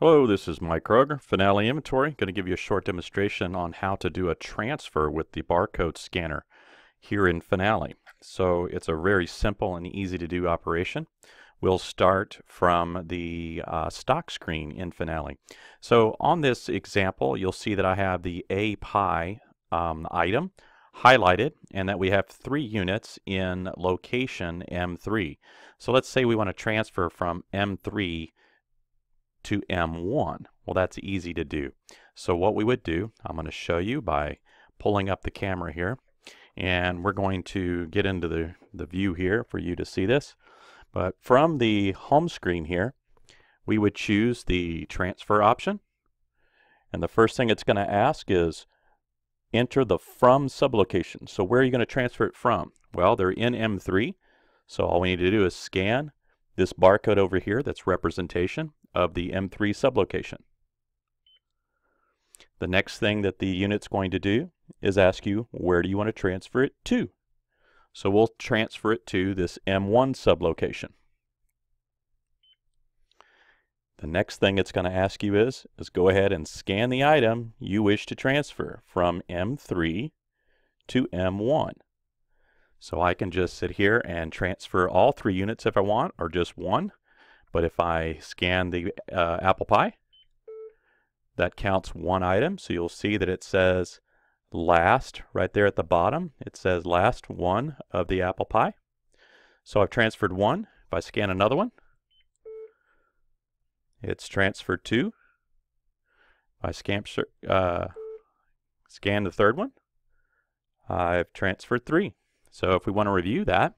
Hello, this is Mike Kroger, Finale Inventory. Going to give you a short demonstration on how to do a transfer with the barcode scanner here in Finale. So it's a very simple and easy to do operation. We'll start from the uh, stock screen in Finale. So on this example, you'll see that I have the API um, item highlighted and that we have three units in location M3. So let's say we want to transfer from M3 to M1. Well, that's easy to do. So what we would do, I'm going to show you by pulling up the camera here. And we're going to get into the, the view here for you to see this. But from the home screen here, we would choose the transfer option. And the first thing it's going to ask is enter the from sublocation. So where are you going to transfer it from? Well, they're in M3. So all we need to do is scan this barcode over here that's representation of the M3 sublocation. The next thing that the unit's going to do is ask you where do you want to transfer it to. So we'll transfer it to this M1 sublocation. The next thing it's going to ask you is, is go ahead and scan the item you wish to transfer from M3 to M1. So I can just sit here and transfer all three units if I want, or just one. But if I scan the uh, apple pie, that counts one item. So you'll see that it says last right there at the bottom. It says last one of the apple pie. So I've transferred one. If I scan another one, it's transferred two. If I scan, uh, scan the third one, I've transferred three. So if we want to review that,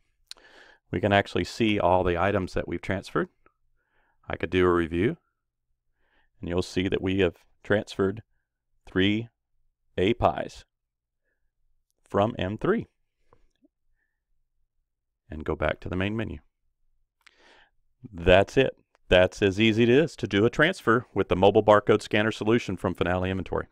we can actually see all the items that we've transferred. I could do a review and you'll see that we have transferred three APIs from M3 and go back to the main menu. That's it. That's as easy as it is to do a transfer with the mobile barcode scanner solution from Finale Inventory.